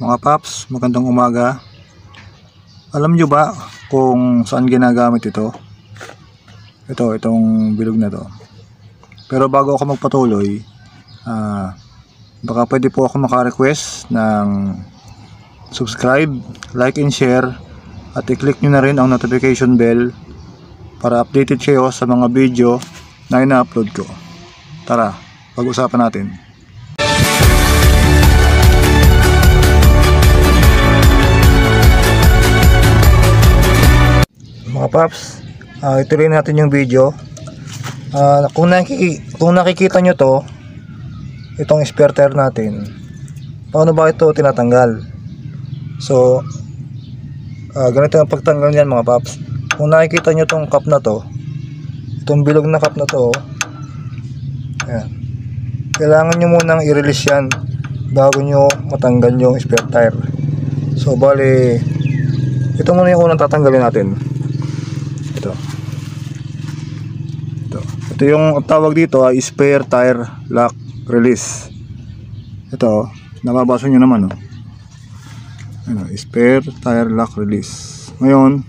Mga paps, magandang umaga. Alam nyo ba kung saan ginagamit ito? Ito, itong bilog na to. Pero bago ako magpatuloy, ah, baka pwede po ako maka-request ng subscribe, like and share at i-click nyo na rin ang notification bell para updated kayo sa mga video na ina-upload ko. Tara, pag-usapan natin. Paps, uh, ituloy natin yung video. Ah, kung, nakiki kung nakikita nyo to, itong spare tire natin, paano ba ito tinatanggal? So, ah, ganito ang pagtanggal niyan mga paps. Kung nakikita nyo tong cup na to, itong bilog na cup na to, ayan, kailangan nyo munang i-release yan bago nyo matanggal yung spare tire. So, bali, ito muna yung unang tatanggalin natin. Ito. Ito. Ito yung tawag dito ay spare tire lock release. Ito, nababasa nyo naman oh. Ano, spare tire lock release. Ngayon,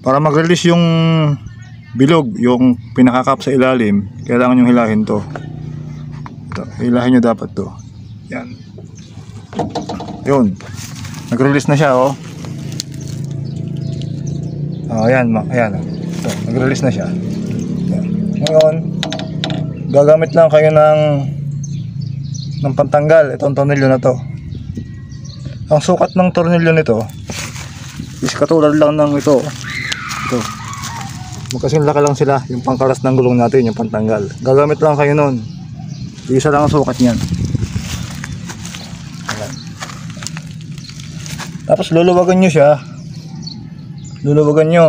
para mag-release yung bilog, yung pinakakap sa ilalim, kailangan nyo hilahin to. Ito, hilahin nyo dapat to. Yan. Yun. Nag-release na siya oh. Oh, ayan, ayan. Ito, nag-release na siya. Ngayon, gagamit lang kayo ng ng pantanggal itong tornilyo na to. Ang sukat ng tornilyo nito is katulad lang ng ito. Ito. Magkasing laki lang sila, yung pangkalas ng gulong natin, yung pantanggal. Gagamit lang kayo nun. Isa lang ang sukat niyan. Ayan. Tapos luluwagan nyo siya luluwagan nyo.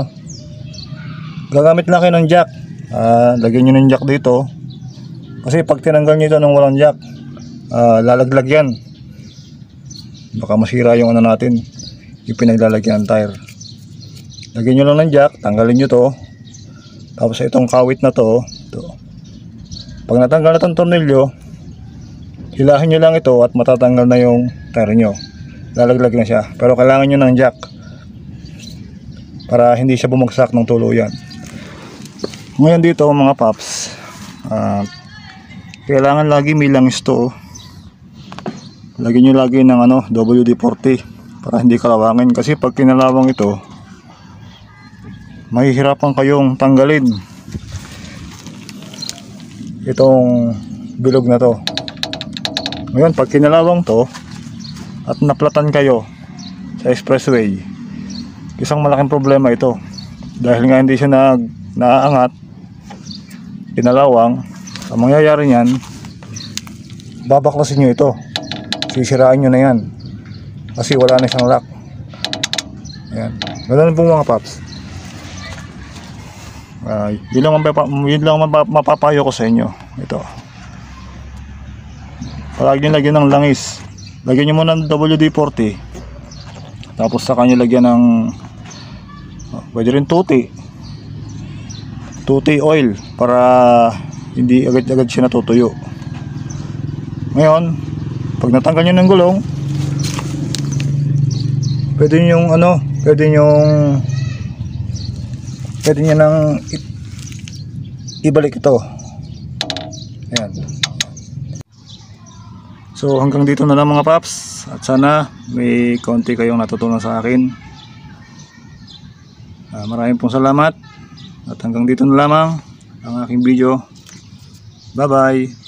Gagamit lang kayo ng jack. Ah, lagyan nyo ng jack dito. Kasi pag tinanggal nyo ito ng walang jack ah, lalaglag yan. Baka masira yung ano natin yung pinaglalagyan ng tire. Lagyan nyo lang ng jack tanggalin nyo to. Tapos itong kawit na to to. Pag natanggal na itong tornilyo hilahin nyo lang ito at matatanggal na yung tire nyo. Lalaglag na siya. Pero kailangan nyo ng jack para hindi siya bumagsak ng tuluyan. Ngayon dito mga paps, ah, kailangan lagi may langis to. oh. Lagyan nyo lagi ng ano, WD-40 para hindi kalawangin kasi pag kinalawang ito, mahihirapan kayong tanggalin itong bilog na to. Ngayon pag kinalawang to at naplatan kayo sa expressway, isang malaking problema ito. Dahil nga hindi siya nag naaangat pinalawang ang mangyayari niyan babaklasin nyo ito. Sisiraan nyo na yan. Kasi wala na siyang lock. Ayan. Ganun po mga paps. Ah, yun lang, ang mapa- yun lang ang mapa- mapapayo ko sa inyo. Ito. Palagi nyo lagyan ng langis. Lagyan nyo muna ng WD-40 tapos sa kanya lagyan ng pwede rin tuti. Tuti oil para hindi agad-agad siya natutuyo. Ngayon pag natanggal nyo ng gulong pwede nyo yung ano pwede nyo pwede nyo nang ibalik ito. Ayan so hanggang dito na lang mga paps. At sana may konti kayong natutunan sa akin. Ah, maraming pong salamat. At hanggang dito na lamang ang aking video. Bye bye